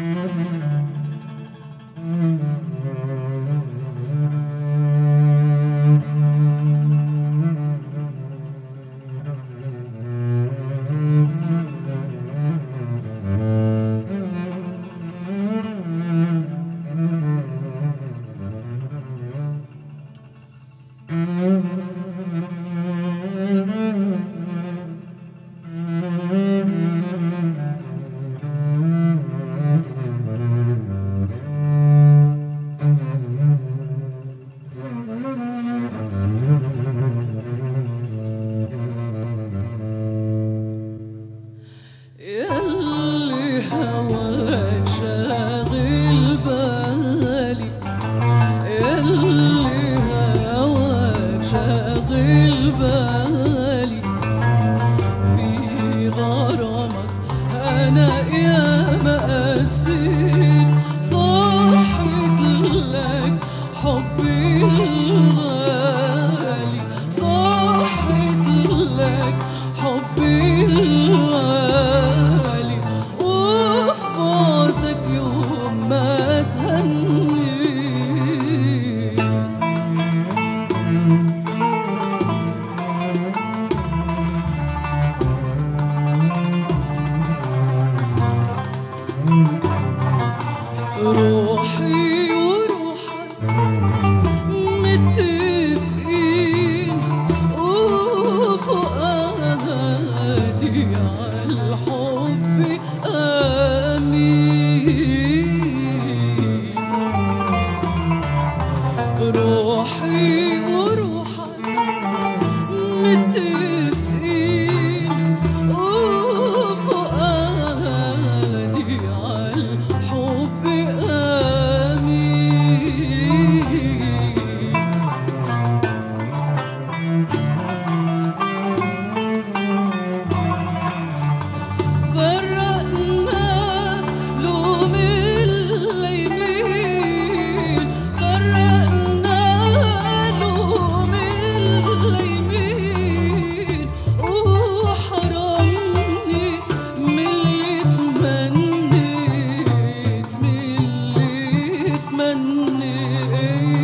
Mm-hmm. مقاسيت صحت لك حبي الغالي you.